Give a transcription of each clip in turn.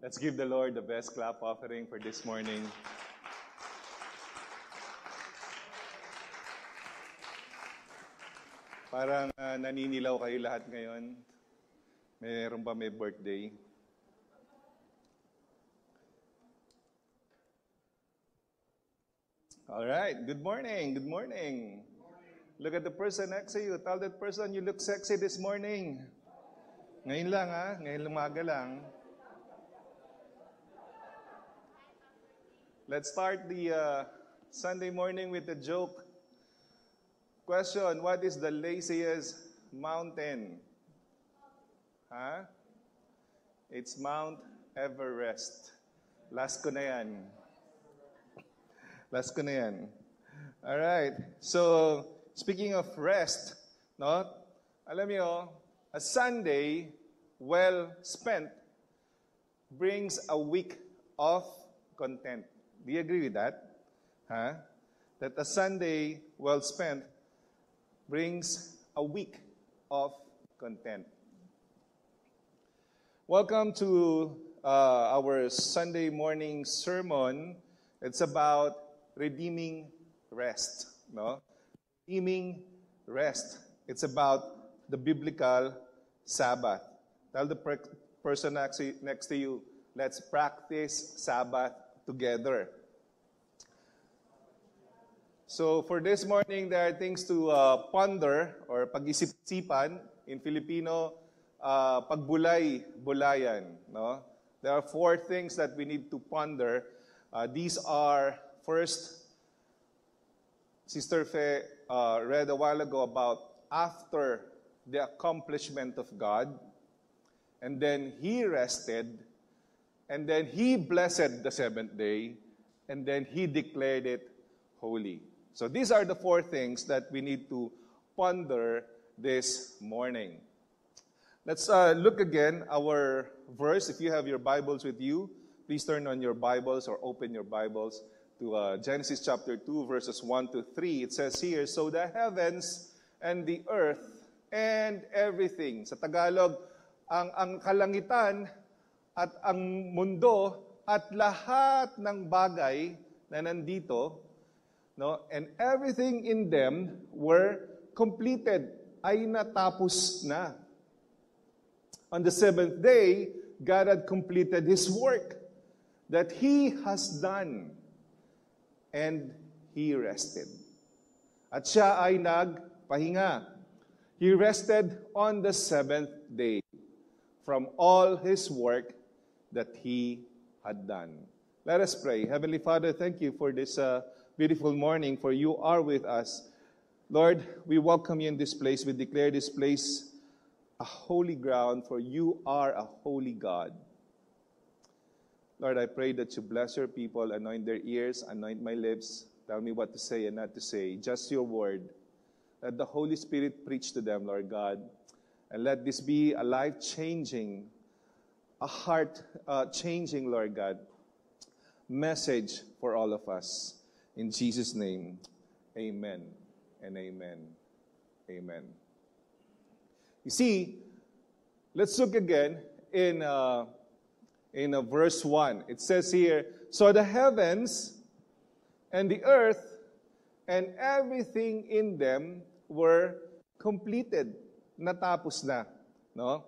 Let's give the Lord the best clap offering for this morning. Parang uh, naninilaw kayo lahat ngayon. Mayroon ba may birthday? All right. Good morning. Good morning. Look at the person next to you. Tell that person you look sexy this morning. Ngayon lang ha. Ngayon lumaga lang. Let's start the uh, Sunday morning with a joke. Question, what is the laziest mountain? Huh? It's Mount Everest. Last ko na yan. Last ko na yan. All right. So, speaking of rest, no? Alam niyo, a Sunday well spent brings a week of content. Do you agree with that? Huh? That a Sunday well spent brings a week of content. Welcome to uh, our Sunday morning sermon. It's about redeeming rest. No? Redeeming rest. It's about the biblical Sabbath. Tell the per- person next to, next to you, let's practice Sabbath together. So for this morning, there are things to uh, ponder or pag-isip-isipan. In Filipino, uh, pagbulay-bulayan. No? There are four things that we need to ponder. Uh, these are, first, Sister Fe uh, read a while ago about after the accomplishment of God, and then He rested, and then He blessed the seventh day, and then He declared it holy. So these are the four things that we need to ponder this morning. Let's uh, look again our verse. If you have your Bibles with you, please turn on your Bibles or open your Bibles to uh, Genesis chapter 2, verses 1 to 3. It says here, So the heavens and the earth and everything. Sa Tagalog, ang, ang kalangitan at ang mundo at lahat ng bagay na nandito, no, and everything in them were completed, ay natapos na. On the seventh day, God had completed His work that He has done. And He rested. At siya ay nagpahinga. He rested on the seventh day from all His work that He had done. Let us pray. Heavenly Father, thank you for this uh, beautiful morning, for you are with us. Lord, we welcome you in this place. We declare this place a holy ground, for you are a holy God. Lord, I pray that you bless your people, anoint their ears, anoint my lips, tell me what to say and not to say, just your word. Let the Holy Spirit preach to them, Lord God, and let this be a life changing, a heart uh, changing, Lord God, message for all of us. In Jesus' name, amen and amen. Amen. You see, let's look again in, uh, in uh, verse 1. It says here, So the heavens and the earth and everything in them were completed. Natapos na. No?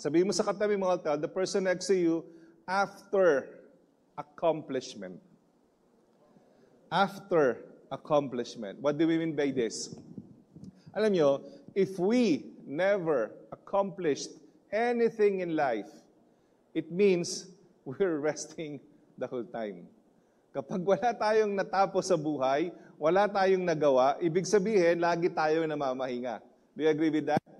Sabihin mo sa katabi mo, the person next to you, after accomplishment. After accomplishment. What do we mean by this? Alam nyo, if we never accomplished anything in life, it means we're resting the whole time. Kapag wala tayong natapos sa buhay, wala tayong nagawa, ibig sabihin, lagi tayong namamahinga. Do you agree with that?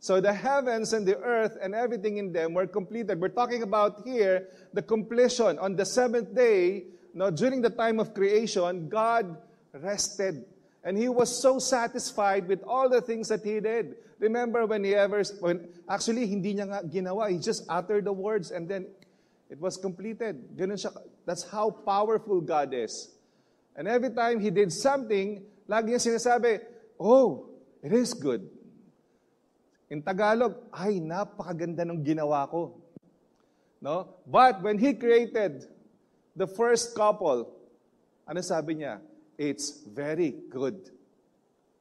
So the heavens and the earth and everything in them were completed. We're talking about here the completion. On the seventh day, no, during the time of creation, God rested. And he was so satisfied with all the things that he did. Remember when he ever, when, actually, hindi niya nga ginawa. He just uttered the words and then it was completed. Ganun siya. That's how powerful God is. And every time he did something, lagi niya sinasabi, Oh, it is good. In Tagalog, ay, napakaganda ng ginawa ko. No? But when He created the first couple, ano sabi niya? It's very good.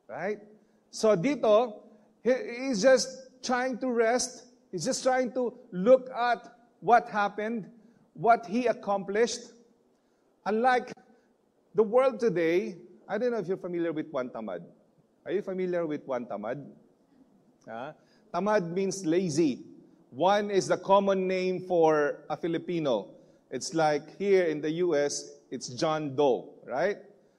Right? So dito, he, he's just trying to rest. He's just trying to look at what happened, what he accomplished. Unlike the world today, I don't know if you're familiar with one tamad. Are you familiar with one tamad? Uh, tamad means lazy. One is the common name for a Filipino. It's like here in the US, it's John Doe, right?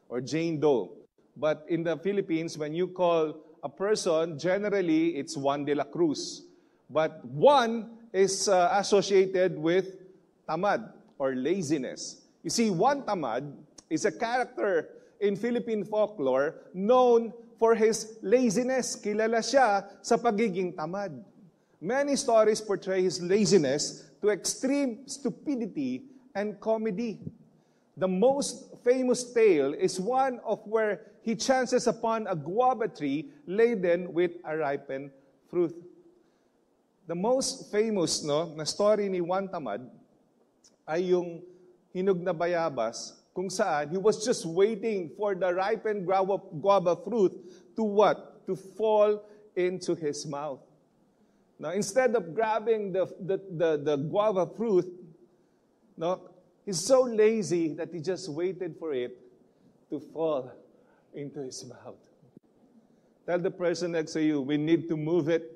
Or Jane Doe. But in the Philippines, when you call a person, generally it's Juan de la Cruz. But one is uh, associated with tamad or laziness. You see, Juan Tamad is a character in Philippine folklore known for his laziness. Kilala siya sa pagiging tamad. Many stories portray his laziness to extreme stupidity and comedy. The most famous tale is one of where he chances upon a guava tree laden with a ripened fruit. The most famous no, na story ni Juan Tamad ay yung hinog na bayabas kung saan he was just waiting for the ripened guava, guava fruit to what? To fall into his mouth. Now, instead of grabbing the, the, the, the guava fruit, no, he's so lazy that he just waited for it to fall into his mouth. Tell the person next to you, we need to move it.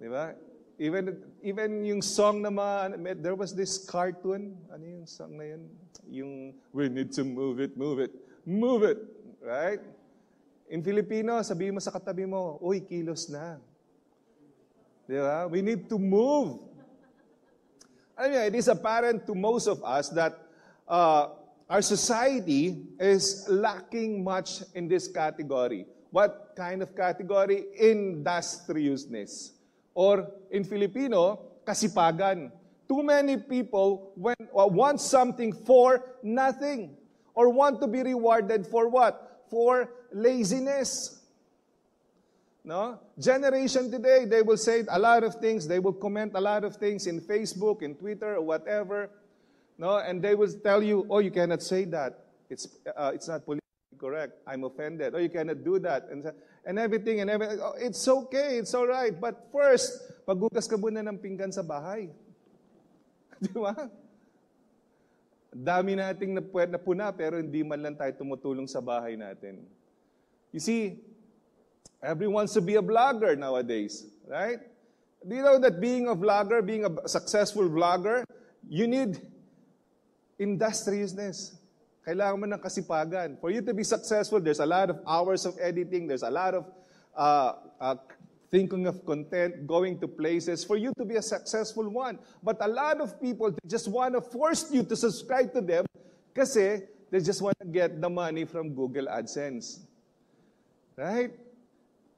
Di ba? Even, even yung song na mga, there was this cartoon, ano yung song na yun? Yung, we need to move it, move it, move it. Right? In Filipino, sabihin mo sa katabi mo, uy, kilos na. Di ba? We need to move. I mean, it is apparent to most of us that uh, our society is lacking much in this category. What kind of category? Industriousness. Or in Filipino, kasipagan. Too many people want something for nothing. Or want to be rewarded for what? For laziness. No? Generation today, they will say a lot of things. They will comment a lot of things in Facebook, in Twitter, or whatever. No? And they will tell you, oh, you cannot say that. It's, uh, it's not politically correct. I'm offended. Oh, you cannot do that. And and everything and everything. Oh, it's okay, it's all right. But first, paghugas ka muna ng pinggan sa bahay. Di ba? Dami nating na, na puna pero hindi man lang tayo tumutulong sa bahay natin. You see, everyone wants to be a vlogger nowadays, right? Do you know that being a vlogger, being a successful vlogger, you need industriousness. Kailangan mo ng kasipagan. For you to be successful, there's a lot of hours of editing, there's a lot of uh, uh, thinking of content, going to places for you to be a successful one. But a lot of people just want to force you to subscribe to them kasi they just want to get the money from Google AdSense. Right?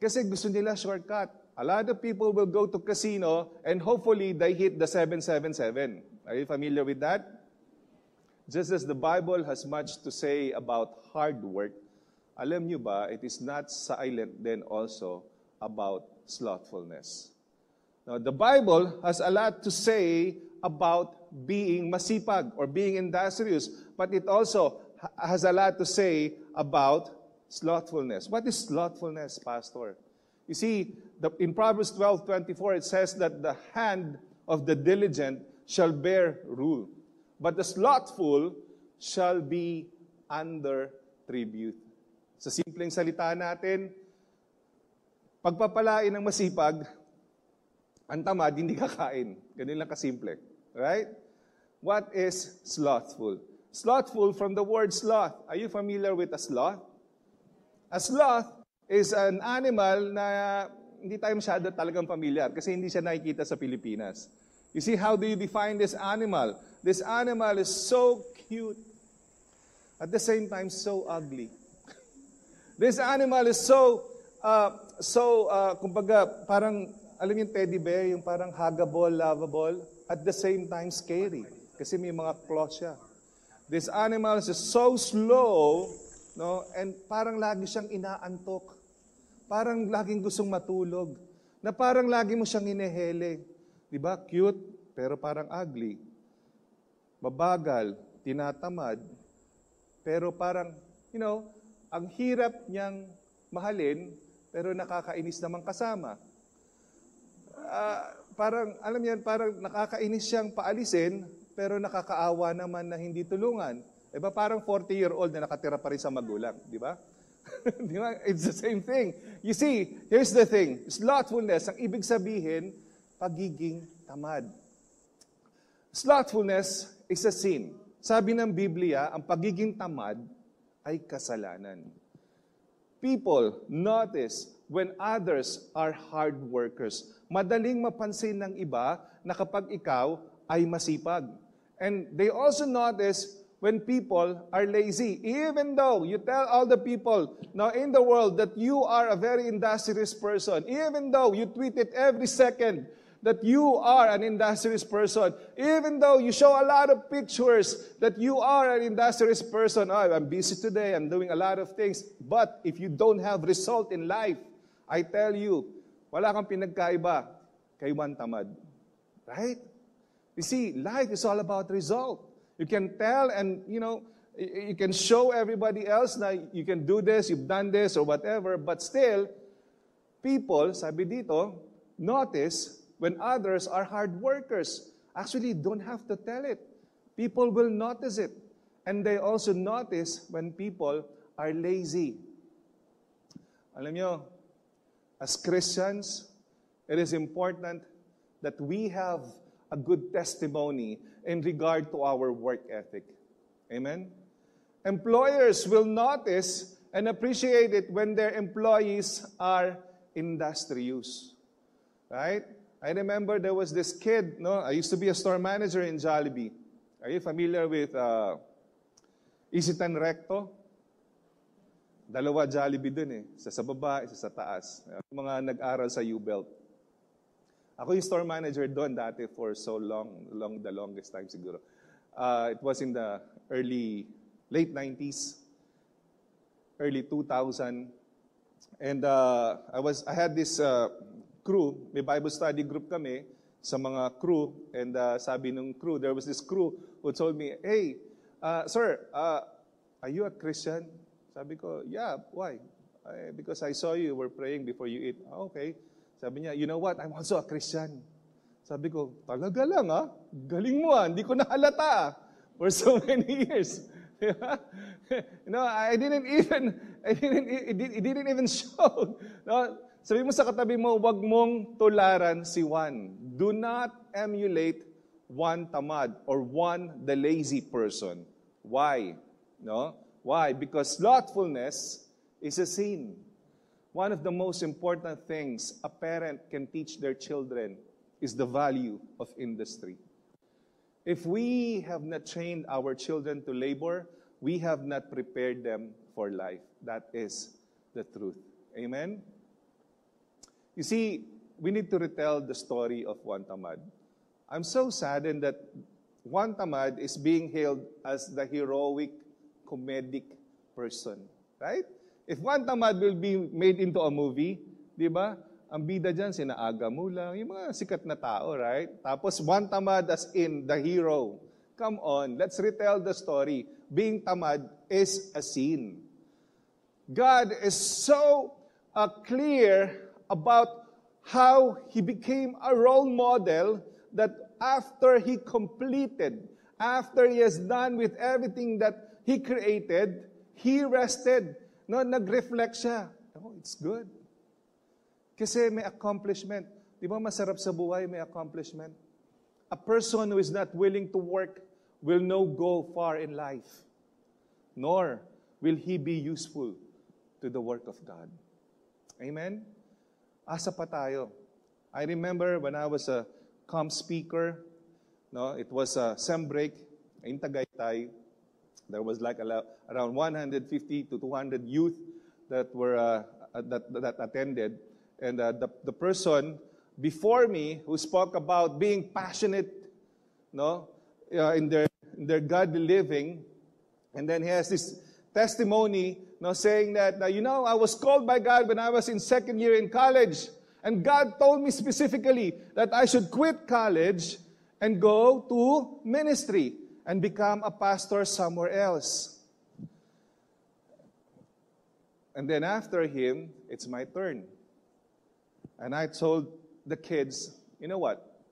Kasi gusto nila shortcut. A lot of people will go to casino and hopefully they hit the 777. Are you familiar with that? Just as the Bible has much to say about hard work, alam nyo ba, it is not silent then also about slothfulness. Now, the Bible has a lot to say about being masipag or being industrious, but it also has a lot to say about slothfulness. What is slothfulness, Pastor? You see, the, in Proverbs 12 24, it says that the hand of the diligent shall bear rule but the slothful shall be under tribute. Sa simpleng salita natin, pagpapalain ng masipag, ang tamad, hindi kakain. Ganun lang kasimple. Right? What is slothful? Slothful from the word sloth. Are you familiar with a sloth? A sloth is an animal na hindi tayo masyado talagang familiar kasi hindi siya nakikita sa Pilipinas. You see, how do you define this animal? This animal is so cute, at the same time, so ugly. this animal is so, uh, so, uh, kumbaga, parang, alam yung teddy bear, yung parang huggable, lovable, at the same time, scary. Kasi may mga claws siya. This animal is so slow, no, and parang lagi siyang inaantok. Parang laging gustong matulog. Na parang lagi mo siyang inehele. Di ba? Cute, pero parang ugly. Mabagal, tinatamad, pero parang, you know, ang hirap niyang mahalin, pero nakakainis naman kasama. Uh, parang, alam yan, parang nakakainis siyang paalisin, pero nakakaawa naman na hindi tulungan. E ba parang 40-year-old na nakatira pa rin sa magulang, di ba? di ba? It's the same thing. You see, here's the thing. Slothfulness, ang ibig sabihin, pagiging tamad. Slothfulness is a sin. Sabi ng Biblia, ang pagiging tamad ay kasalanan. People notice when others are hard workers. Madaling mapansin ng iba na kapag ikaw ay masipag. And they also notice when people are lazy. Even though you tell all the people now in the world that you are a very industrious person, even though you tweet it every second, that you are an industrious person. Even though you show a lot of pictures that you are an industrious person, oh, I'm busy today, I'm doing a lot of things. But if you don't have result in life, I tell you, wala kang pinagkaiba kay Juan Tamad. Right? You see, life is all about result. You can tell and, you know, you can show everybody else that you can do this, you've done this, or whatever, but still, people, sabi dito, notice when others are hard workers. Actually, don't have to tell it. People will notice it. And they also notice when people are lazy. Alam nyo, as Christians, it is important that we have a good testimony in regard to our work ethic. Amen? Employers will notice and appreciate it when their employees are industrious. Right? I remember there was this kid, no? I used to be a store manager in Jollibee. Are you familiar with uh, Isitan Recto? Dalawa Jollibee dun eh. Isa sa baba, isa sa taas. Mga nag-aral sa U-Belt. Ako yung store manager doon dati for so long, long the longest time siguro. Uh, it was in the early, late 90s, early 2000. And uh, I was, I had this uh, crew, may Bible study group kami sa mga crew, and uh, sabi ng crew, there was this crew who told me, hey, uh, sir, uh, are you a Christian? Sabi ko, yeah, why? Uh, because I saw you were praying before you eat. Oh, okay. Sabi niya, you know what? I'm also a Christian. Sabi ko, talaga lang ah. Galing mo ah. Hindi ko nahalata ah. For so many years. know, I didn't even, I didn't, it, it didn't even show. No? Sabi mo sa katabi mo, wag mong tularan si Juan. Do not emulate one tamad or one the lazy person. Why? No? Why? Because slothfulness is a sin. One of the most important things a parent can teach their children is the value of industry. If we have not trained our children to labor, we have not prepared them for life. That is the truth. Amen? You see, we need to retell the story of Juan Tamad. I'm so saddened that Juan Tamad is being hailed as the heroic, comedic person. Right? If Juan Tamad will be made into a movie, di ba? Ang bida dyan, sina Aga Mula, yung mga sikat na tao, right? Tapos Juan Tamad as in the hero. Come on, let's retell the story. Being tamad is a sin. God is so uh, clear about how he became a role model that after he completed, after he has done with everything that he created, he rested. No, nag-reflect siya. Oh, it's good. Kasi may accomplishment. Di ba masarap sa buhay, may accomplishment? A person who is not willing to work will no go far in life, nor will he be useful to the work of God. Amen? Asa pa tayo. I remember when I was a com speaker, no, it was a sem break in Tagaytay. There was like a, around 150 to 200 youth that were uh, that, that attended, and uh, the, the person before me who spoke about being passionate, no, uh, in their in their godly living, and then he has this testimony no, saying that, you know, I was called by God when I was in second year in college. And God told me specifically that I should quit college and go to ministry and become a pastor somewhere else. And then after him, it's my turn. And I told the kids, you know what?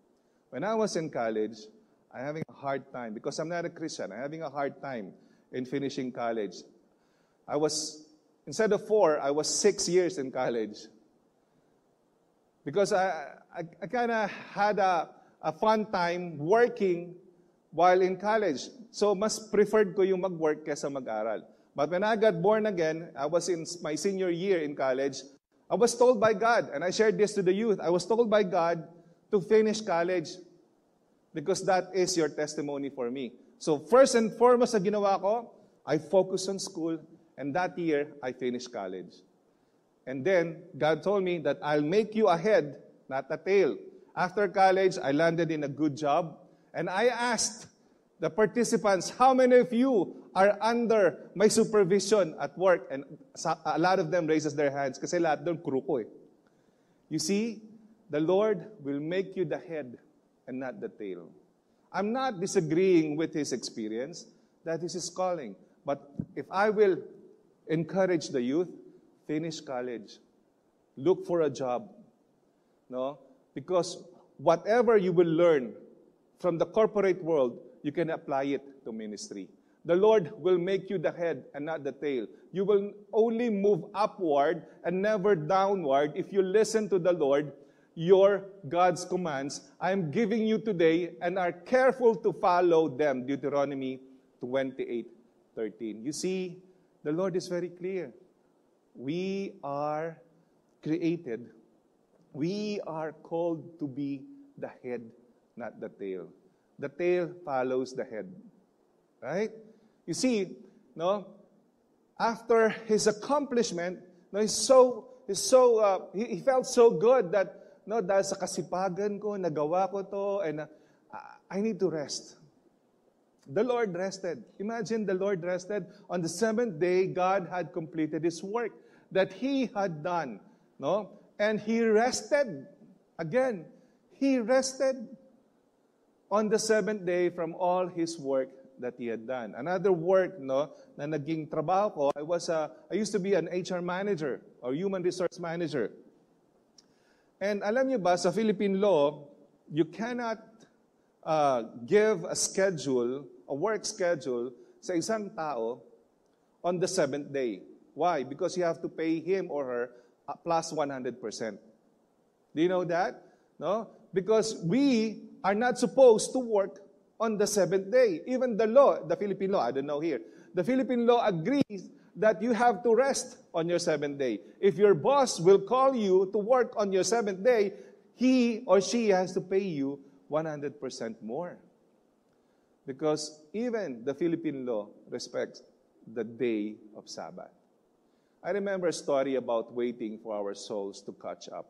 When I was in college, I'm having a hard time because I'm not a Christian. I'm having a hard time in finishing college. I was, instead of four, I was six years in college. Because I, I, I kind of had a, a fun time working while in college. So, mas preferred ko yung mag-work kesa mag-aral. But when I got born again, I was in my senior year in college, I was told by God, and I shared this to the youth, I was told by God to finish college because that is your testimony for me. So first and foremost sa ginawa ko, I focused on school, and that year, I finished college. And then, God told me that I'll make you a head, not a tail. After college, I landed in a good job, and I asked the participants, how many of you are under my supervision at work? And a lot of them raises their hands kasi lahat doon kruko eh. You see, the Lord will make you the head and not the tail. I'm not disagreeing with his experience. That is his calling. But if I will encourage the youth, finish college, look for a job, no? Because whatever you will learn from the corporate world you can apply it to ministry. The Lord will make you the head and not the tail. You will only move upward and never downward if you listen to the Lord, your God's commands I am giving you today and are careful to follow them. Deuteronomy 28 13. You see, the Lord is very clear. We are created, we are called to be the head, not the tail the tail follows the head. Right? You see, no, after his accomplishment, no, he's so, he's so, uh, he, he, felt so good that, no, dahil sa kasipagan ko, nagawa ko to, and uh, I need to rest. The Lord rested. Imagine the Lord rested. On the seventh day, God had completed his work that he had done. No? And he rested. Again, he rested on the seventh day from all his work that he had done. Another work no, na naging trabaho ko, I, was a, I used to be an HR manager or human resource manager. And alam niyo ba, sa Philippine law, you cannot uh, give a schedule, a work schedule, sa isang tao on the seventh day. Why? Because you have to pay him or her plus 100%. Do you know that? No? Because we are not supposed to work on the seventh day. Even the law, the Philippine law, I don't know here, the Philippine law agrees that you have to rest on your seventh day. If your boss will call you to work on your seventh day, he or she has to pay you 100% more. Because even the Philippine law respects the day of Sabbath. I remember a story about waiting for our souls to catch up.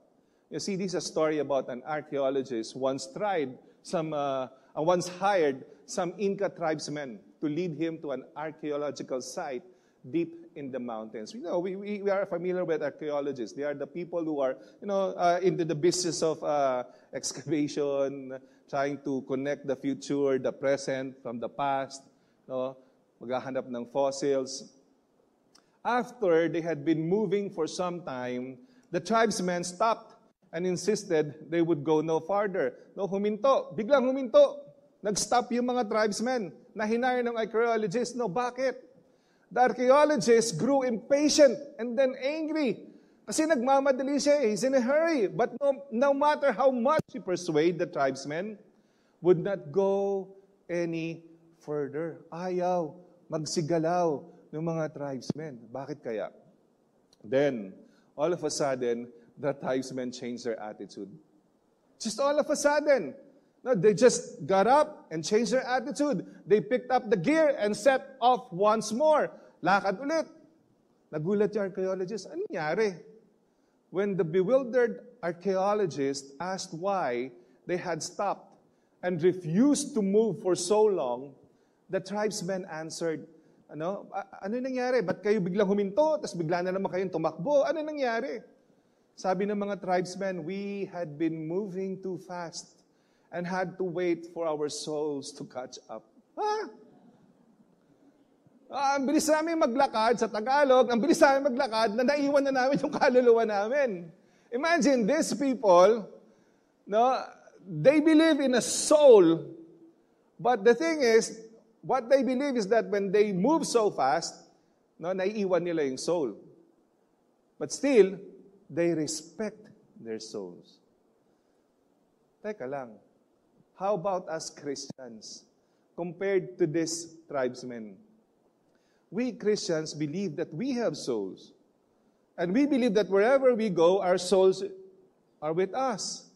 You see, this is a story about an archaeologist once tried some, uh, once hired some Inca tribesmen to lead him to an archaeological site deep in the mountains. You know, we, we, we are familiar with archaeologists. They are the people who are, you know, uh, into the business of uh, excavation, trying to connect the future, the present from the past, no? maghahanap ng fossils. After they had been moving for some time, the tribesmen stopped and insisted they would go no farther. No, huminto. Biglang huminto. Nag-stop yung mga tribesmen na hinire ng archaeologists. No, bakit? The archaeologist grew impatient and then angry. Kasi nagmamadali siya, he's in a hurry. But no, no matter how much he persuade the tribesmen, would not go any further. Ayaw, magsigalaw ng mga tribesmen. Bakit kaya? Then, all of a sudden, the tribesmen changed their attitude. Just all of a sudden, no, they just got up and changed their attitude. They picked up the gear and set off once more. Lakad ulit. Nagulat yung archaeologist. Ano nangyari? When the bewildered archaeologist asked why they had stopped and refused to move for so long, the tribesmen answered, ano, ano nangyari? Ba't kayo biglang huminto, tapos bigla na naman kayong tumakbo? Ano nangyari? Sabi ng mga tribesmen, we had been moving too fast and had to wait for our souls to catch up. Ha? Ah, ang bilis namin maglakad sa Tagalog, ang bilis namin maglakad na naiwan na namin yung kaluluwa namin. Imagine these people, no, they believe in a soul, but the thing is, what they believe is that when they move so fast, no, naiiwan nila yung soul. But still, they respect their souls. Teka lang, how about us Christians compared to these tribesmen? we Christians believe that we have souls. And we believe that wherever we go, our souls are with us.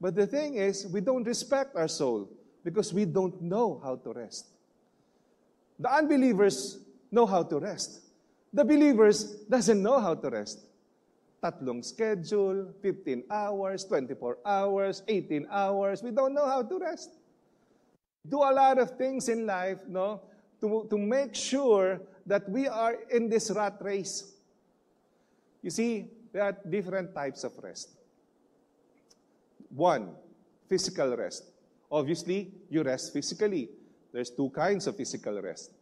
But the thing is, we don't respect our soul because we don't know how to rest. The unbelievers know how to rest. The believers doesn't know how to rest. Tatlong schedule, 15 hours, 24 hours, 18 hours. We don't know how to rest. Do a lot of things in life, no? to, to make sure that we are in this rat race. You see, there are different types of rest. One, physical rest. Obviously, you rest physically. There's two kinds of physical rest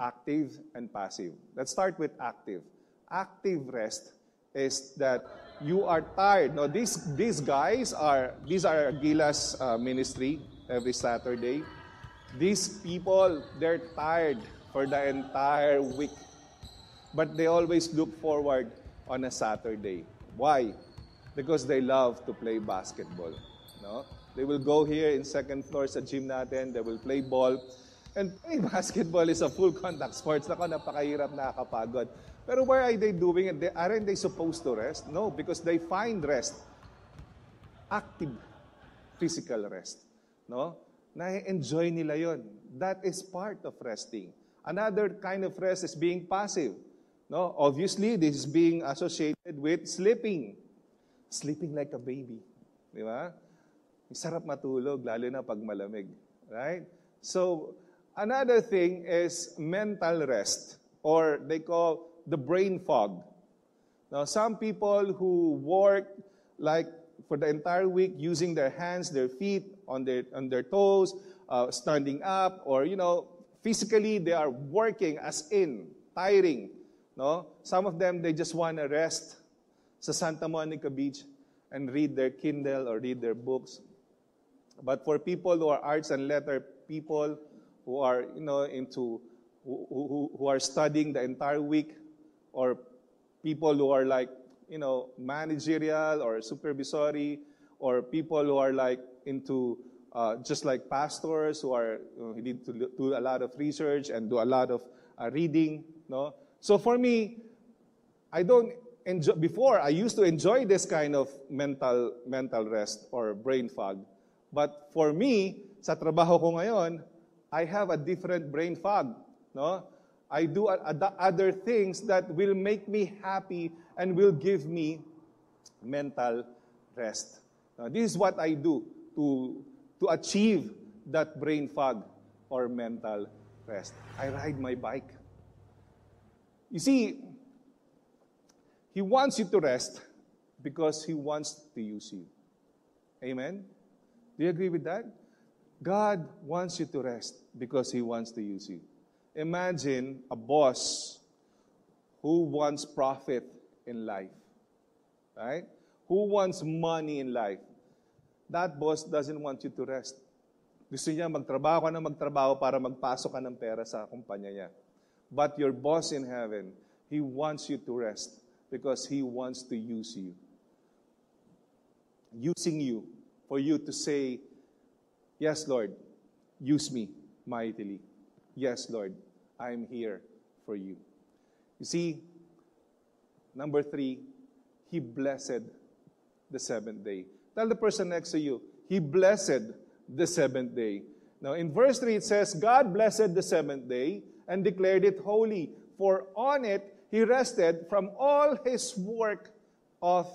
active and passive. Let's start with active. Active rest is that you are tired. Now, these, these guys are, these are Aguila's uh, ministry every Saturday. These people, they're tired for the entire week. But they always look forward on a Saturday. Why? Because they love to play basketball. No? They will go here in second floor sa gym natin. They will play ball. And playing basketball is a full contact sports. Nako, napakahirap, nakakapagod. Pero why are they doing it? They, aren't they supposed to rest? No, because they find rest. Active physical rest. No? na-enjoy nila yon. That is part of resting. Another kind of rest is being passive. No? Obviously, this is being associated with sleeping. Sleeping like a baby. Di ba? Sarap matulog, lalo na pag malamig. Right? So, another thing is mental rest, or they call the brain fog. Now, some people who work like for the entire week using their hands, their feet, on their, on their toes, uh, standing up, or, you know, physically they are working as in, tiring. No? Some of them, they just want to rest sa Santa Monica Beach and read their Kindle or read their books. But for people who are arts and letter people who are, you know, into, who, who, who are studying the entire week, or people who are like, you know, managerial or supervisory, or people who are like into uh, just like pastors who are you know, need to do a lot of research and do a lot of uh, reading. No, so for me, I don't enjoy. Before I used to enjoy this kind of mental mental rest or brain fog, but for me, sa trabaho ko ngayon, I have a different brain fog. No, I do other things that will make me happy and will give me mental rest. Now, this is what I do to, to achieve that brain fog or mental rest. I ride my bike. You see, He wants you to rest because He wants to use you. Amen? Do you agree with that? God wants you to rest because He wants to use you. Imagine a boss who wants profit in life, right? who wants money in life, that boss doesn't want you to rest. Gusto niya magtrabaho ka na magtrabaho para magpasok ka ng pera sa kumpanya niya. But your boss in heaven, he wants you to rest because he wants to use you. Using you for you to say, Yes, Lord, use me mightily. Yes, Lord, I'm here for you. You see, number three, he blessed the seventh day. Tell the person next to you, He blessed the seventh day. Now, in verse 3, it says, God blessed the seventh day and declared it holy, for on it he rested from all his work of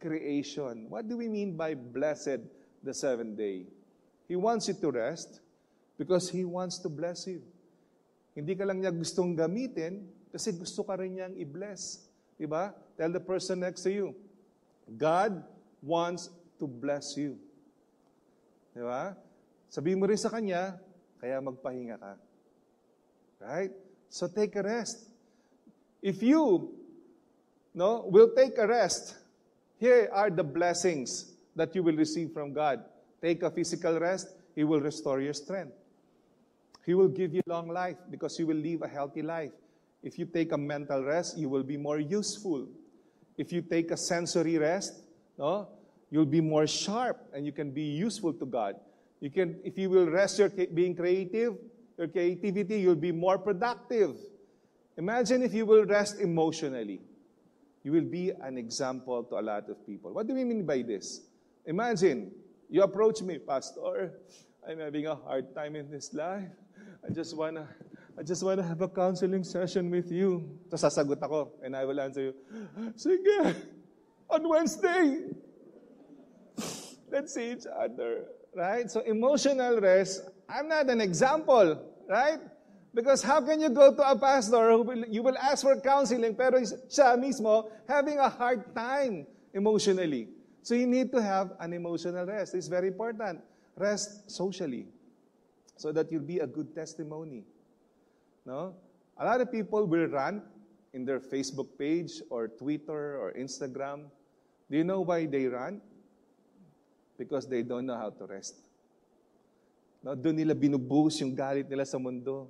creation. What do we mean by blessed the seventh day? He wants you to rest because He wants to bless you. Hindi ka lang niya gustong gamitin kasi gusto ka rin niyang i-bless. Diba? Tell the person next to you, God wants to bless you. Di ba? Sabihin mo rin sa kanya, kaya magpahinga ka. Right? So take a rest. If you no, will take a rest, here are the blessings that you will receive from God. Take a physical rest, He will restore your strength. He will give you long life because you will live a healthy life. If you take a mental rest, you will be more useful. If you take a sensory rest, no, you'll be more sharp and you can be useful to God. You can, if you will rest your being creative, your creativity, you'll be more productive. Imagine if you will rest emotionally. You will be an example to a lot of people. What do we mean by this? Imagine, you approach me, Pastor, I'm having a hard time in this life. I just wanna, I just wanna have a counseling session with you. Tapos sasagot ako, and I will answer you, Sige, on Wednesday, let's see each other. Right? So emotional rest, I'm not an example, right? Because how can you go to a pastor who will, you will ask for counseling, pero siya mismo having a hard time emotionally. So you need to have an emotional rest. It's very important. Rest socially so that you'll be a good testimony. No? A lot of people will rant in their Facebook page or Twitter or Instagram. Do you know why they rant? because they don't know how to rest. No, doon nila binubuhos yung galit nila sa mundo.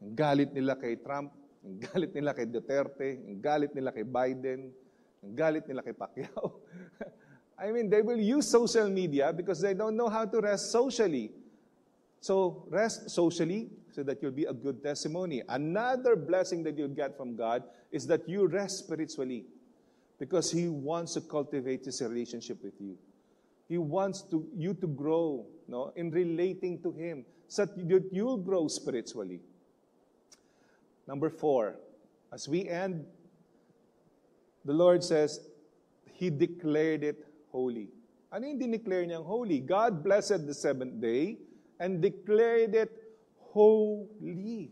Yung galit nila kay Trump, yung galit nila kay Duterte, yung galit nila kay Biden, yung galit nila kay Pacquiao. I mean, they will use social media because they don't know how to rest socially. So, rest socially so that you'll be a good testimony. Another blessing that you'll get from God is that you rest spiritually because He wants to cultivate His relationship with you. He wants to, you to grow no, in relating to Him so that you'll grow spiritually. Number four, as we end, the Lord says, He declared it holy. Ano yung dineclare niyang holy? God blessed the seventh day and declared it holy.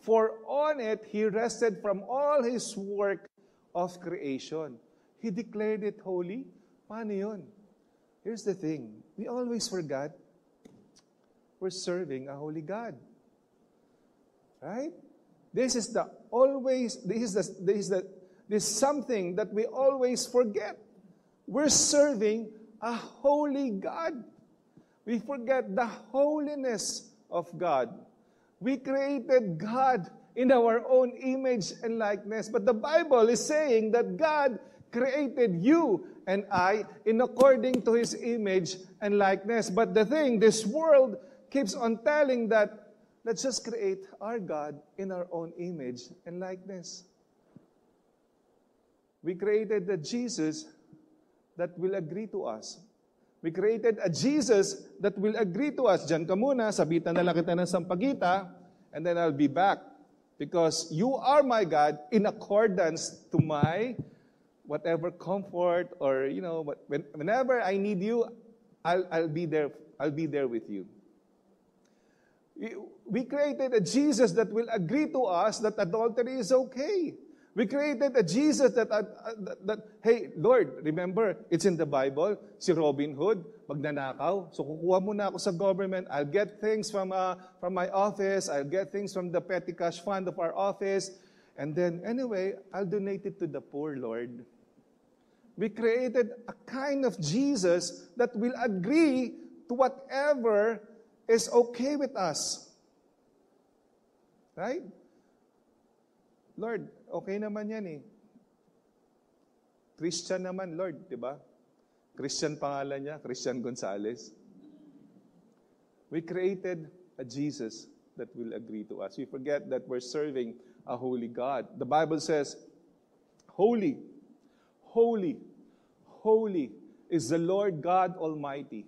For on it he rested from all his work of creation. He declared it holy. Paano yun? Here's the thing we always forgot we're serving a holy God. Right? This is the always, this is the, this is the, this is something that we always forget. We're serving a holy God. We forget the holiness of God. We created God in our own image and likeness. But the Bible is saying that God created you and I in according to his image and likeness. But the thing, this world keeps on telling that let's just create our God in our own image and likeness. We created the Jesus that will agree to us. We created a Jesus that will agree to us. Diyan ka muna, sabitan na lang kita ng sampagita, and then I'll be back. Because you are my God in accordance to my whatever comfort or you know when, whenever I need you, I'll, I'll be there. I'll be there with you. We created a Jesus that will agree to us that adultery is okay. We created a Jesus that, uh, that, that, hey, Lord, remember, it's in the Bible, si Robin Hood, magnanakaw. So kukuha muna ako sa government, I'll get things from, uh, from my office, I'll get things from the petty cash fund of our office, and then, anyway, I'll donate it to the poor, Lord. We created a kind of Jesus that will agree to whatever is okay with us. Right? Lord, okay naman yan eh. Christian naman, Lord, di ba? Christian pangalan niya, Christian Gonzales. We created a Jesus that will agree to us. We forget that we're serving a holy God. The Bible says, Holy Holy, holy is the Lord God Almighty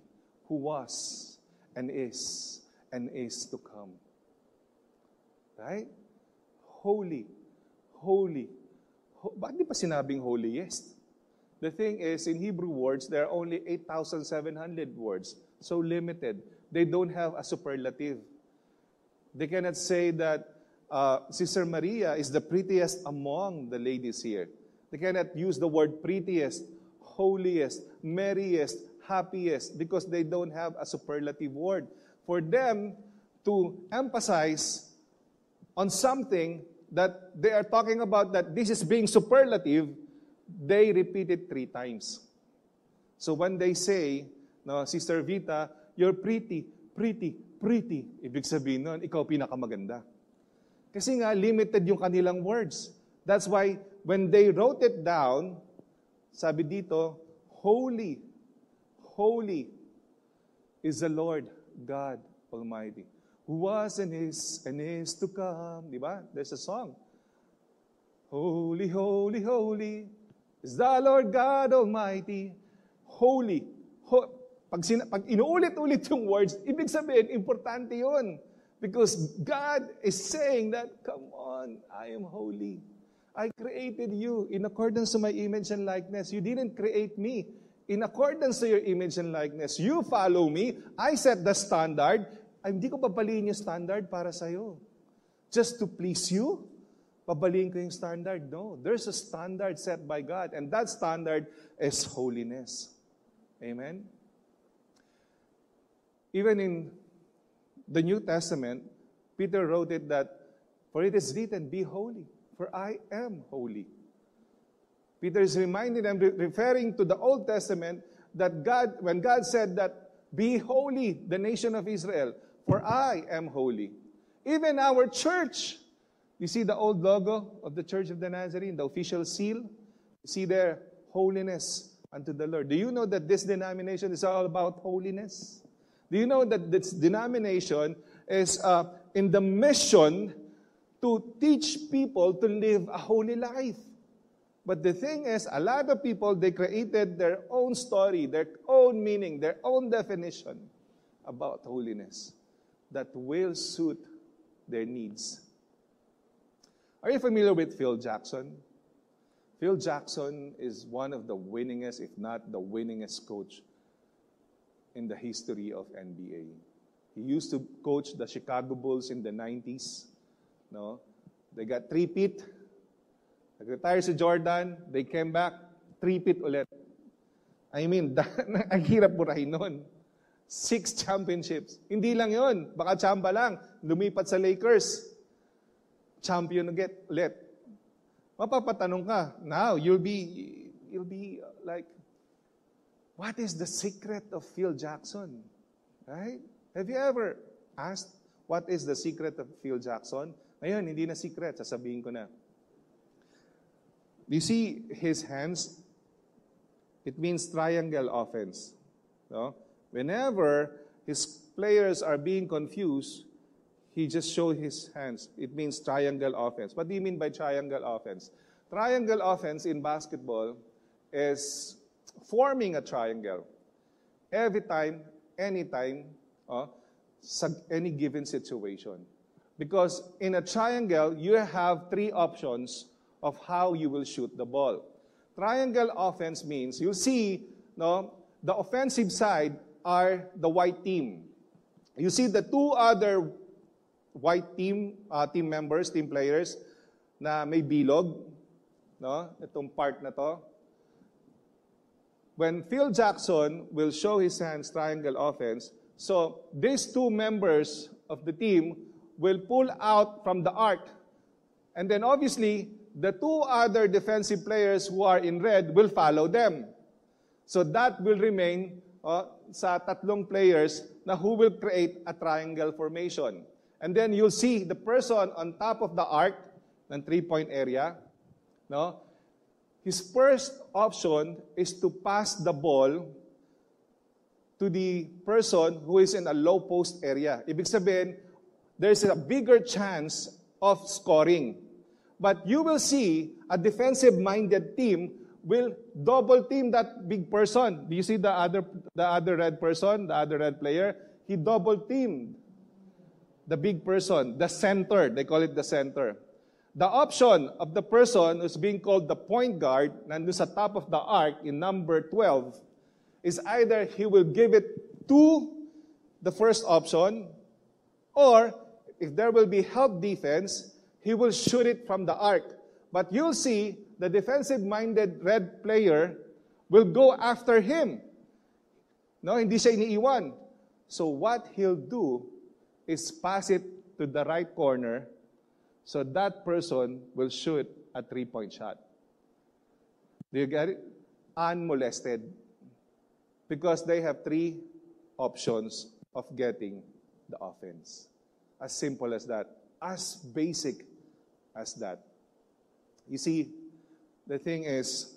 who was and is and is to come. Right? Holy, holy. Ho- Bakit di pa sinabing holiest? The thing is, in Hebrew words, there are only 8,700 words. So limited. They don't have a superlative. They cannot say that uh, Sister Maria is the prettiest among the ladies here. They cannot use the word prettiest, holiest, merriest, happiest because they don't have a superlative word. For them to emphasize on something that they are talking about that this is being superlative, they repeat it three times. So when they say, no, Sister Vita, you're pretty, pretty, pretty. Ibig sabihin nun, ikaw pinakamaganda. Kasi nga, limited yung kanilang words. That's why, when they wrote it down, sabi dito, Holy, holy is the Lord God Almighty, who was and is and is to come. Di ba? There's a song. Holy, holy, holy is the Lord God Almighty. Holy. Ho- pag, sina- pag inuulit-ulit yung words, ibig sabihin, importante yun. Because God is saying that, come on, I am holy. I created you in accordance to my image and likeness. You didn't create me in accordance to your image and likeness. You follow me. I set the standard. Hindi ko papaliin yung standard para sa'yo. Just to please you, babaliin ko yung standard. No, there's a standard set by God, and that standard is holiness. Amen? Even in the New Testament, Peter wrote it that, For it is written, Be holy, for I am holy. Peter is reminding them, re- referring to the Old Testament, that God, when God said that, Be holy, the nation of Israel, for I am holy. Even our church, you see the old logo of the Church of the Nazarene, the official seal? You see there, holiness unto the Lord. Do you know that this denomination is all about holiness? Do you know that this denomination is uh, in the mission to teach people to live a holy life? But the thing is, a lot of people, they created their own story, their own meaning, their own definition about holiness that will suit their needs. Are you familiar with Phil Jackson? Phil Jackson is one of the winningest, if not the winningest coach in the history of NBA. He used to coach the Chicago Bulls in the 90s. No? They got three-peat. Nag-retire si Jordan. They came back. Three-peat ulit. I mean, ang hirap burahin nun. Six championships. Hindi lang yon, Baka chamba lang. Lumipat sa Lakers. Champion ulit. ulit. Mapapatanong ka, now, you'll be, you'll be like, what is the secret of Phil Jackson? Right? Have you ever asked, what is the secret of Phil Jackson? Ngayon, hindi na secret, sasabihin ko na. You see his hands? It means triangle offense. No? Whenever his players are being confused, he just showed his hands. It means triangle offense. What do you mean by triangle offense? Triangle offense in basketball is forming a triangle. Every time, anytime, uh, any given situation. Because in a triangle, you have three options of how you will shoot the ball. Triangle offense means you see no, the offensive side are the white team. You see the two other white team uh, team members, team players na may bilog, no? Itong part na to. When Phil Jackson will show his hands triangle offense, so these two members of the team will pull out from the arc. And then obviously, the two other defensive players who are in red will follow them. So that will remain uh, sa tatlong players na who will create a triangle formation. And then you'll see the person on top of the arc ng three-point area, no? His first option is to pass the ball to the person who is in a low post area. Ibig sabihin, there's a bigger chance of scoring. But you will see a defensive-minded team will double team that big person. Do you see the other the other red person, the other red player? He double teamed the big person, the center. They call it the center. The option of the person who's being called the point guard, nandun sa top of the arc in number 12, is either he will give it to the first option, or if there will be help defense, he will shoot it from the arc. But you'll see the defensive minded red player will go after him. No, hindi siya iniiwan. So what he'll do is pass it to the right corner so that person will shoot a three-point shot. Do you get it? Unmolested. Because they have three options of getting the offense. As simple as that. As basic as that. You see, the thing is,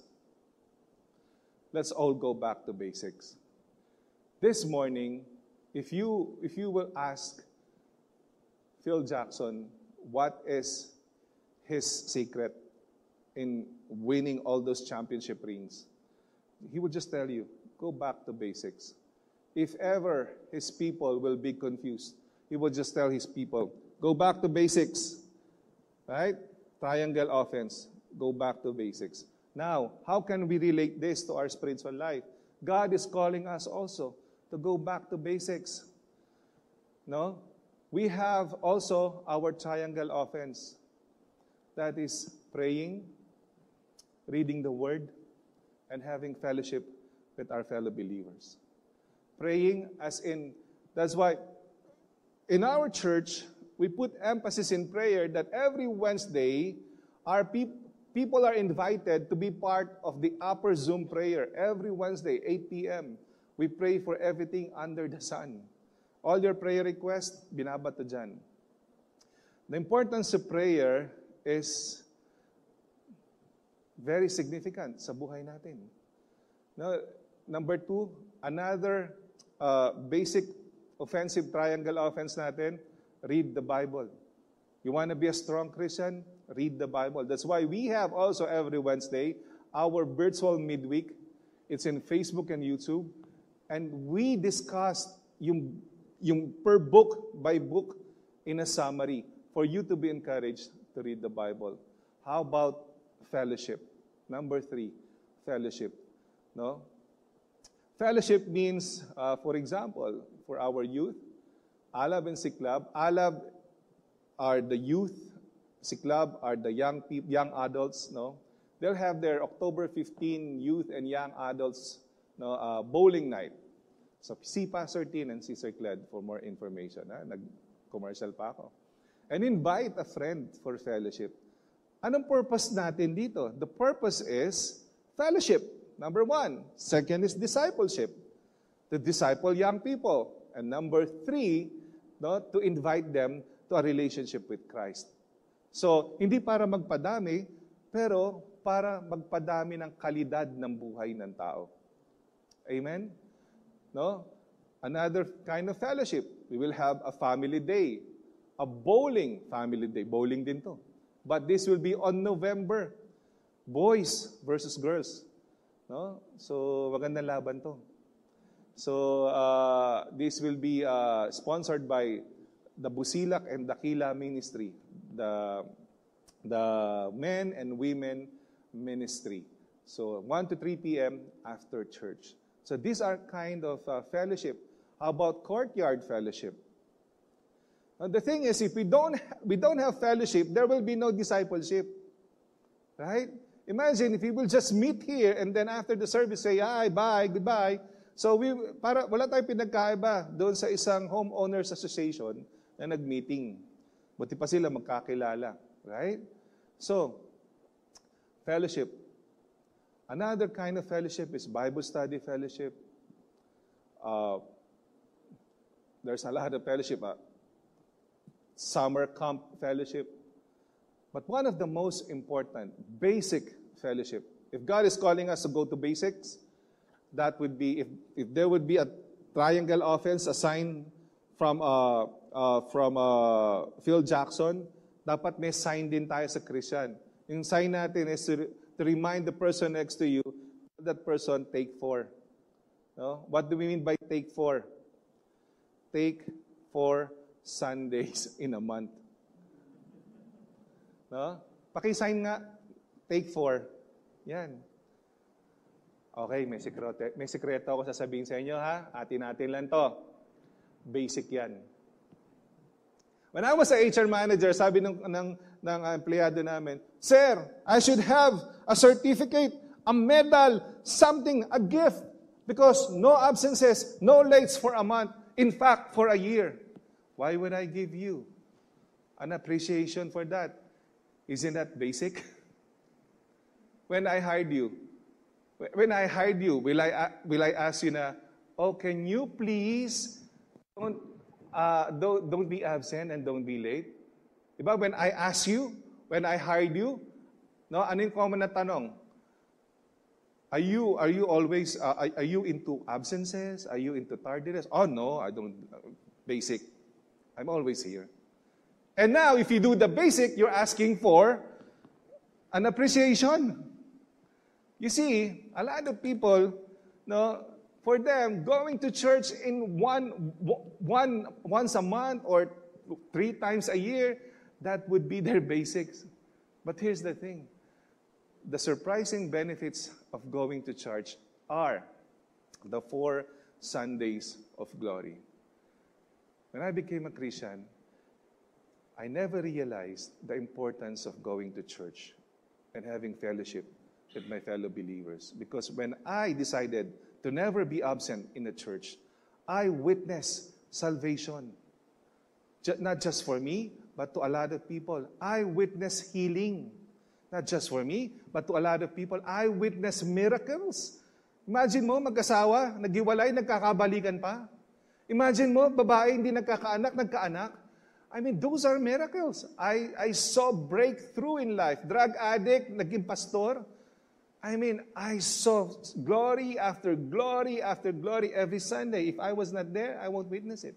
let's all go back to basics. This morning, if you if you will ask Phil Jackson what is his secret in winning all those championship rings, he would just tell you, go back to basics. If ever his people will be confused, he would just tell his people, go back to basics. Right? Triangle offense. Go back to basics. Now, how can we relate this to our spiritual life? God is calling us also to go back to basics. No? We have also our triangle offense. That is praying, reading the word, and having fellowship with our fellow believers. Praying as in, that's why in our church, we put emphasis in prayer that every Wednesday, our pe- people are invited to be part of the upper Zoom prayer every Wednesday, 8 p.m. We pray for everything under the sun. All your prayer requests, binabato dyan. The importance of prayer is very significant sa buhay natin. Now, number two, another uh, basic offensive triangle offense natin, read the Bible. You want to be a strong Christian? Read the Bible. That's why we have also every Wednesday our virtual midweek. It's in Facebook and YouTube. And we discuss yung, yung per book by book in a summary for you to be encouraged to read the Bible. How about fellowship? Number three, fellowship. No? Fellowship means, uh, for example, for our youth, Alab and Siklab. Alab are the youth, Siklab are the young people, young adults. No, they'll have their October 15 youth and young adults no, uh, bowling night. So see Pastor Tin and see Sir Cled for more information. Ha? Nag-commercial pa ako. And invite a friend for fellowship. Anong purpose natin dito? The purpose is fellowship. Number one. Second is discipleship. To disciple young people. And number three, no, to invite them to a relationship with Christ. So, hindi para magpadami, pero para magpadami ng kalidad ng buhay ng tao. Amen? No? Another kind of fellowship. We will have a family day. A bowling family day. Bowling din to. But this will be on November. Boys versus girls. No? So, magandang laban to. So uh, this will be uh, sponsored by the Busilak and Dakila Ministry, the, the men and women ministry. So 1 to 3 p.m. after church. So these are kind of uh, fellowship. How about courtyard fellowship? Now, the thing is, if we don't, we don't have fellowship, there will be no discipleship. Right? Imagine if we will just meet here and then after the service say, hi, bye, goodbye, So we, para, wala tayong pinagkaiba doon sa isang homeowners association na nag-meeting. Buti pa sila magkakilala. Right? So, fellowship. Another kind of fellowship is Bible study fellowship. Uh, there's a lot of fellowship. Uh, summer camp fellowship. But one of the most important, basic fellowship. If God is calling us to go to basics, that would be, if, if there would be a triangle offense assigned from, uh, uh, from uh, Phil Jackson, dapat may sign din tayo sa Christian. Yung sign natin is to, to remind the person next to you, that person take four. No? What do we mean by take four? Take four Sundays in a month. No? Paki-sign nga, take four. Yan. Okay, may sekreto, may sekreto ako sasabihin sa inyo ha. Atin natin lang to. Basic yan. When I was a HR manager, sabi ng, ng, ng empleyado namin, Sir, I should have a certificate, a medal, something, a gift. Because no absences, no lates for a month. In fact, for a year. Why would I give you an appreciation for that? Isn't that basic? when I hired you, when I hired you, will I, will I ask you na, oh, can you please don't, uh, don't, don't be absent and don't be late? Diba? When I ask you, when I hired you, no, ano yung common na tanong? Are you, are you always, uh, are, are you into absences? Are you into tardiness? Oh, no, I don't. Basic. I'm always here. And now, if you do the basic, you're asking for an appreciation. You see, a lot of people, no, for them, going to church in one, one, once a month or three times a year, that would be their basics. But here's the thing the surprising benefits of going to church are the four Sundays of glory. When I became a Christian, I never realized the importance of going to church and having fellowship with my fellow believers. Because when I decided to never be absent in the church, I witnessed salvation. Not just for me, but to a lot of people. I witnessed healing. Not just for me, but to a lot of people. I witnessed miracles. Imagine mo, mag-asawa, naghiwalay, nagkakabalikan pa. Imagine mo, babae hindi nagkakaanak, nagkaanak. I mean, those are miracles. I, I saw breakthrough in life. Drug addict, naging pastor. I mean, I saw glory after glory after glory every Sunday. If I was not there, I won't witness it.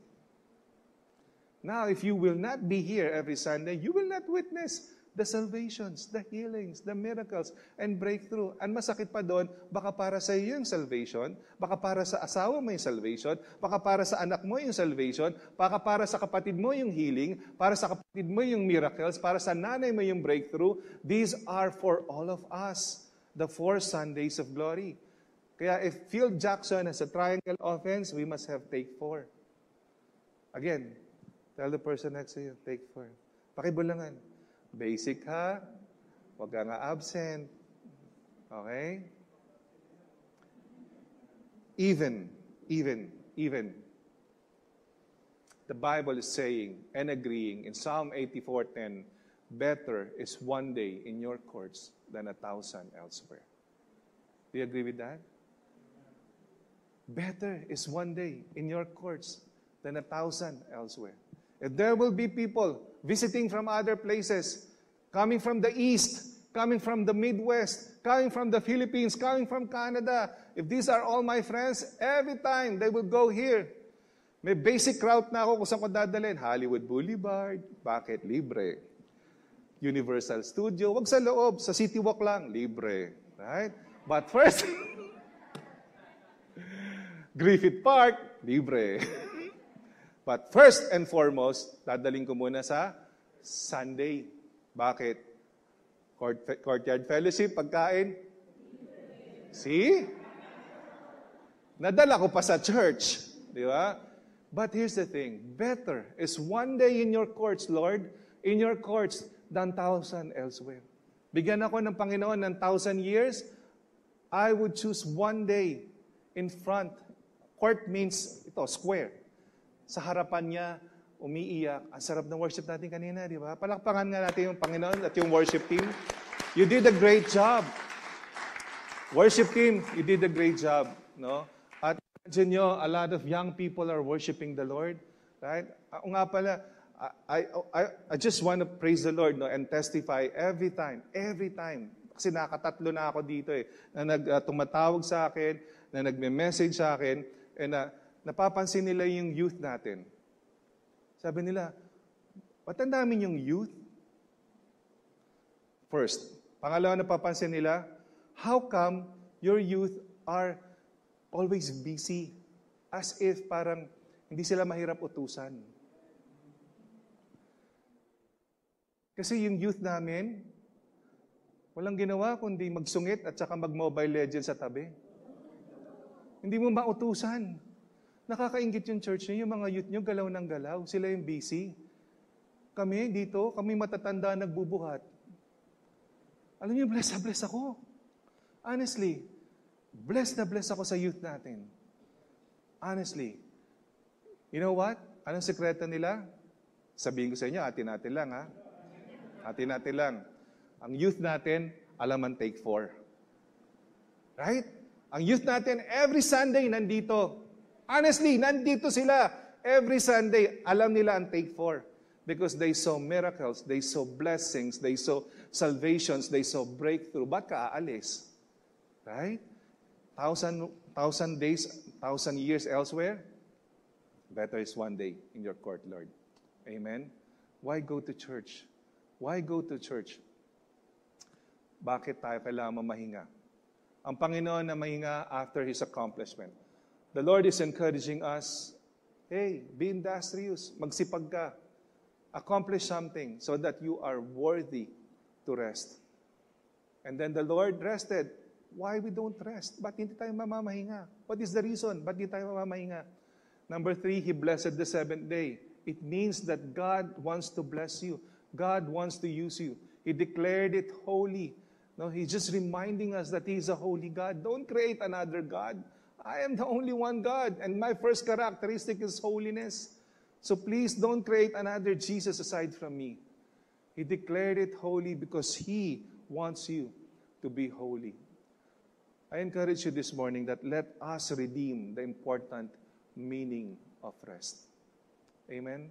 Now, if you will not be here every Sunday, you will not witness the salvations, the healings, the miracles, and breakthrough. Ang masakit pa doon, baka para sa iyo yung salvation, baka para sa asawa mo yung salvation, baka para sa anak mo yung salvation, baka para sa kapatid mo yung healing, para sa kapatid mo yung miracles, para sa nanay mo yung breakthrough. These are for all of us, the four Sundays of glory. Kaya if Phil Jackson has a triangle offense, we must have take four. Again, Tell the person next to you, take four. Pakibulangan. Basic ha. Huwag ka nga absent. Okay? Even, even, even. The Bible is saying and agreeing in Psalm 84:10, better is one day in your courts than a thousand elsewhere. Do you agree with that? Better is one day in your courts than a thousand elsewhere. And there will be people visiting from other places, coming from the east, coming from the Midwest, coming from the Philippines, coming from Canada. If these are all my friends, every time they will go here. May basic route na ako kung saan ko dadalhin. Hollywood Boulevard, bakit? Libre. Universal Studio, wag sa loob, sa City Walk lang, libre. Right? But first, Griffith Park, libre. But first and foremost, dadaling ko muna sa Sunday. Bakit? Court, courtyard fellowship, pagkain? See? Nadala ko pa sa church. Di ba? But here's the thing. Better is one day in your courts, Lord, in your courts, than thousand elsewhere. Bigyan ako ng Panginoon ng thousand years, I would choose one day in front. Court means, ito, square sa harapan niya, umiiyak. Ang sarap ng worship natin kanina, di ba? Palakpakan nga natin yung Panginoon at yung worship team. You did a great job. Worship team, you did a great job. No? At imagine nyo, a lot of young people are worshiping the Lord. Right? Ako nga pala, I, I, I just want to praise the Lord no, and testify every time, every time. Kasi nakatatlo na ako dito eh, na nag, uh, tumatawag sa akin, na nagme-message sa akin, and uh, napapansin nila yung youth natin. Sabi nila, ba't ang dami yung youth? First. Pangalawa, napapansin nila, how come your youth are always busy? As if parang hindi sila mahirap utusan. Kasi yung youth namin, walang ginawa kundi magsungit at saka mag-mobile legends sa tabi. Hindi mo mautusan. Nakakaingit yung church niyo, yung mga youth niyo galaw ng galaw. Sila yung busy. Kami dito, kami matatanda nagbubuhat. Alam niyo, bless bless ako. Honestly, Blessed na blessed ako sa youth natin. Honestly. You know what? Anong sekreto nila? Sabihin ko sa inyo, atin natin lang ha. Atin natin lang. Ang youth natin, alam ang take four. Right? Ang youth natin, every Sunday, nandito. Honestly, nandito sila. Every Sunday, alam nila ang take four. Because they saw miracles, they saw blessings, they saw salvations, they saw breakthrough. Ba't ka aalis? Right? Thousand, thousand days, thousand years elsewhere? Better is one day in your court, Lord. Amen? Why go to church? Why go to church? Bakit tayo kailangan mamahinga? Ang Panginoon na mahinga after His accomplishment. The Lord is encouraging us, hey, be industrious, magsipag ka, accomplish something so that you are worthy to rest. And then the Lord rested. Why we don't rest? Ba't hindi tayo mamamahinga? What is the reason? Ba't hindi tayo mamamahinga? Number three, He blessed the seventh day. It means that God wants to bless you. God wants to use you. He declared it holy. No, He's just reminding us that He's a holy God. Don't create another God. I am the only one God, and my first characteristic is holiness. So please don't create another Jesus aside from me. He declared it holy because He wants you to be holy. I encourage you this morning that let us redeem the important meaning of rest. Amen.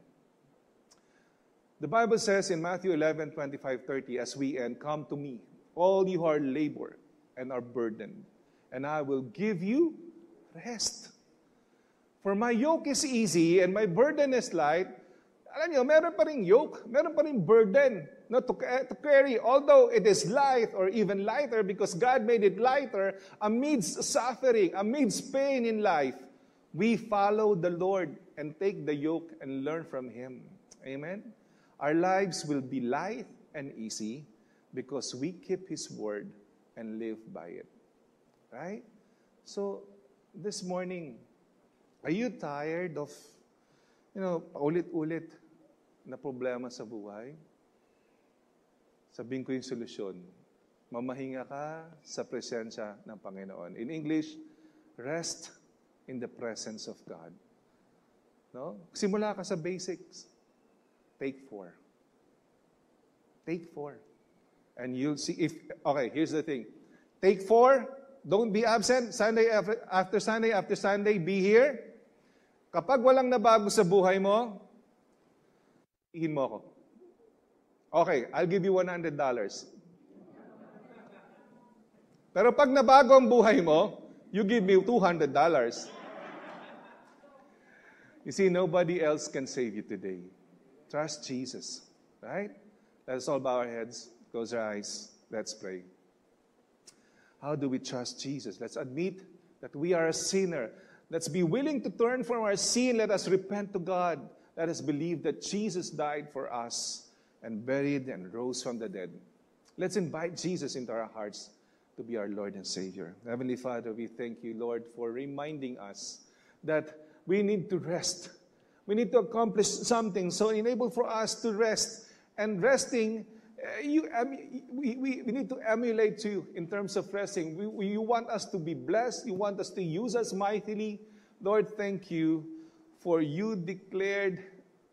The Bible says in Matthew 11, 25, 30, as we end, Come to me, all you who are labor and are burdened, and I will give you rest. For my yoke is easy and my burden is light. Alam niyo, meron pa rin yoke, meron pa rin burden no, to, to carry. Although it is light or even lighter because God made it lighter amidst suffering, amidst pain in life, we follow the Lord and take the yoke and learn from Him. Amen? Our lives will be light and easy because we keep His word and live by it. Right? So, this morning, are you tired of, you know, ulit-ulit na problema sa buhay? Sabihin ko yung solusyon. Mamahinga ka sa presensya ng Panginoon. In English, rest in the presence of God. No? Simula ka sa basics. Take four. Take four. And you'll see if, okay, here's the thing. Take four, don't be absent. Sunday after, Sunday after Sunday, be here. Kapag walang nabago sa buhay mo, ihin mo ako. Okay, I'll give you $100. Pero pag nabago ang buhay mo, you give me $200. You see, nobody else can save you today. Trust Jesus, right? Let us all bow our heads, close our eyes. Let's pray. How do we trust Jesus? Let's admit that we are a sinner. Let's be willing to turn from our sin. Let us repent to God. Let us believe that Jesus died for us and buried and rose from the dead. Let's invite Jesus into our hearts to be our Lord and Savior. Heavenly Father, we thank you, Lord, for reminding us that we need to rest. We need to accomplish something. So enable for us to rest. And resting, uh, you, we, we, we need to emulate you in terms of resting. We, we, you want us to be blessed. You want us to use us mightily. Lord, thank you for you declared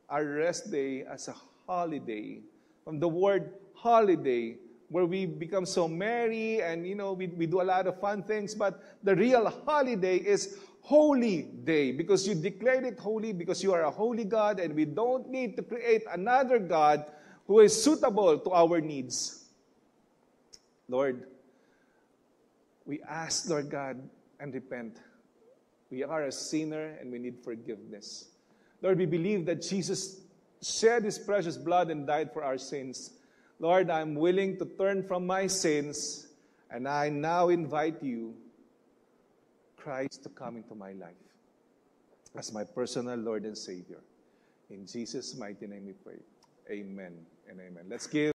our rest day as a holiday. From the word holiday, where we become so merry and you know we, we do a lot of fun things but the real holiday is holy day because you declared it holy because you are a holy god and we don't need to create another god who is suitable to our needs. Lord we ask lord god and repent. We are a sinner and we need forgiveness. Lord we believe that jesus shed his precious blood and died for our sins. Lord, I'm willing to turn from my sins, and I now invite you, Christ, to come into my life as my personal Lord and Savior. In Jesus' mighty name we pray. Amen and amen. Let's give.